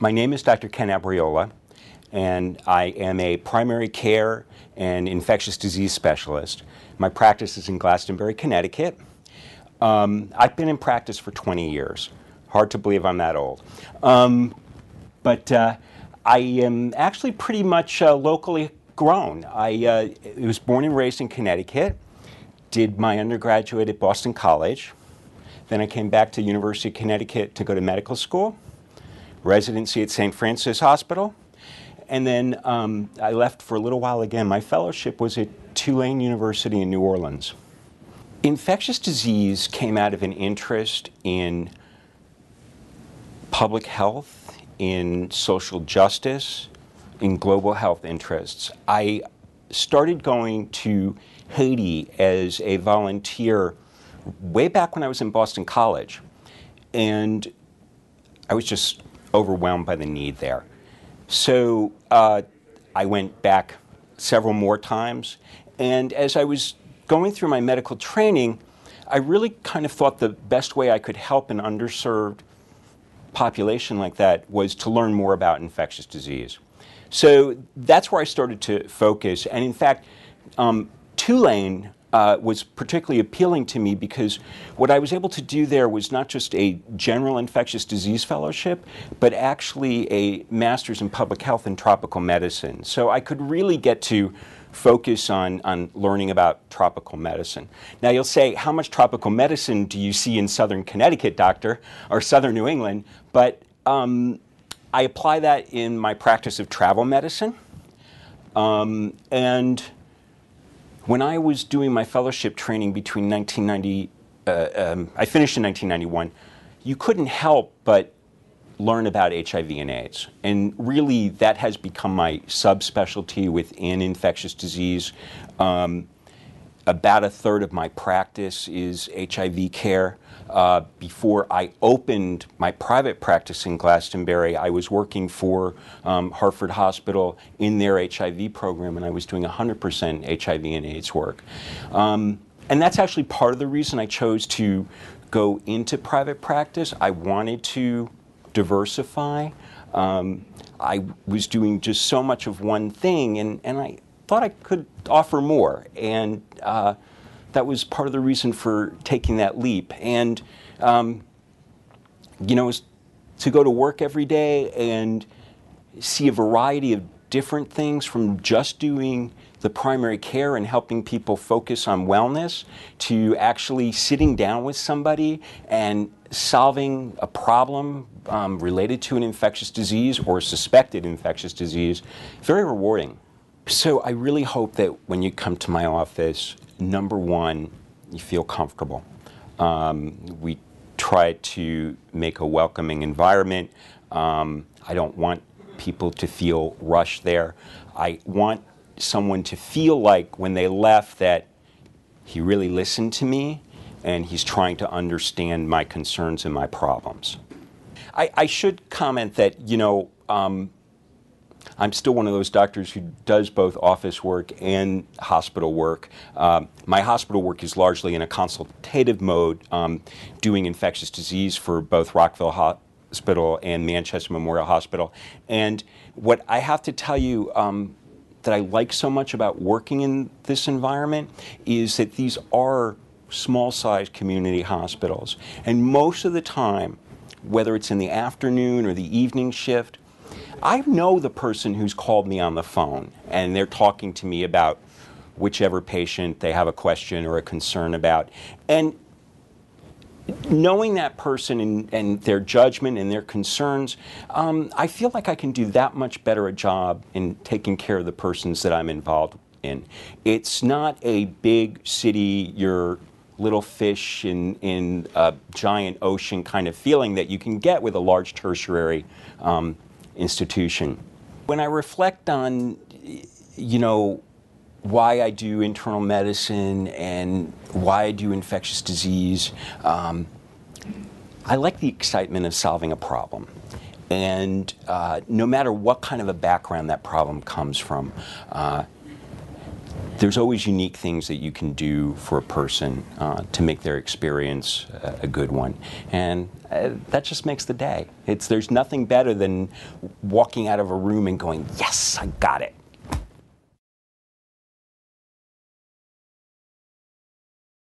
My name is Dr. Ken Abriola, and I am a primary care and infectious disease specialist. My practice is in Glastonbury, Connecticut. Um, I've been in practice for 20 years. Hard to believe I'm that old. Um, but uh, I am actually pretty much uh, locally grown. I uh, was born and raised in Connecticut, did my undergraduate at Boston College. Then I came back to University of Connecticut to go to medical school, residency at St. Francis Hospital, and then um, I left for a little while again. My fellowship was at Tulane University in New Orleans. Infectious disease came out of an interest in public health, in social justice, in global health interests. I started going to Haiti as a volunteer way back when I was in Boston College. And I was just overwhelmed by the need there. So uh, I went back several more times. And as I was going through my medical training, I really kind of thought the best way I could help an underserved population like that was to learn more about infectious disease. So that's where I started to focus. And in fact, um, Tulane uh, was particularly appealing to me because what I was able to do there was not just a general infectious disease fellowship, but actually a master's in public health and tropical medicine. So I could really get to focus on, on learning about tropical medicine. Now you'll say, how much tropical medicine do you see in southern Connecticut, doctor, or southern New England? But um, I apply that in my practice of travel medicine. Um, and when I was doing my fellowship training between 1990, uh, um, I finished in 1991, you couldn't help but learn about HIV and AIDS. And really, that has become my subspecialty within infectious disease. Um, about a third of my practice is HIV care. Uh, before I opened my private practice in Glastonbury, I was working for um, Hartford Hospital in their HIV program, and I was doing 100% HIV and AIDS work. Um, and that's actually part of the reason I chose to go into private practice. I wanted to diversify. Um, I was doing just so much of one thing, and, and I thought I could offer more. And uh, that was part of the reason for taking that leap. And, um, you know, to go to work every day and see a variety of different things from just doing the primary care and helping people focus on wellness to actually sitting down with somebody and solving a problem um, related to an infectious disease or suspected infectious disease, very rewarding. So I really hope that when you come to my office, number one, you feel comfortable. Um, we try to make a welcoming environment. Um, I don't want people to feel rushed there. I want someone to feel like when they left that he really listened to me and he's trying to understand my concerns and my problems. I, I should comment that, you know, um, I'm still one of those doctors who does both office work and hospital work. Um, my hospital work is largely in a consultative mode, um, doing infectious disease for both Rockville Hospital and Manchester Memorial Hospital. And what I have to tell you um, that I like so much about working in this environment is that these are small sized community hospitals. And most of the time, whether it's in the afternoon or the evening shift, I know the person who's called me on the phone and they're talking to me about whichever patient they have a question or a concern about. And knowing that person and, and their judgment and their concerns, um, I feel like I can do that much better a job in taking care of the persons that I'm involved in. It's not a big city, you're little fish in, in a giant ocean kind of feeling that you can get with a large tertiary um, institution. When I reflect on, you know, why I do internal medicine and why I do infectious disease, um, I like the excitement of solving a problem. And uh, no matter what kind of a background that problem comes from, uh, there's always unique things that you can do for a person uh, to make their experience a, a good one, and uh, that just makes the day. It's there's nothing better than walking out of a room and going, "Yes, I got it."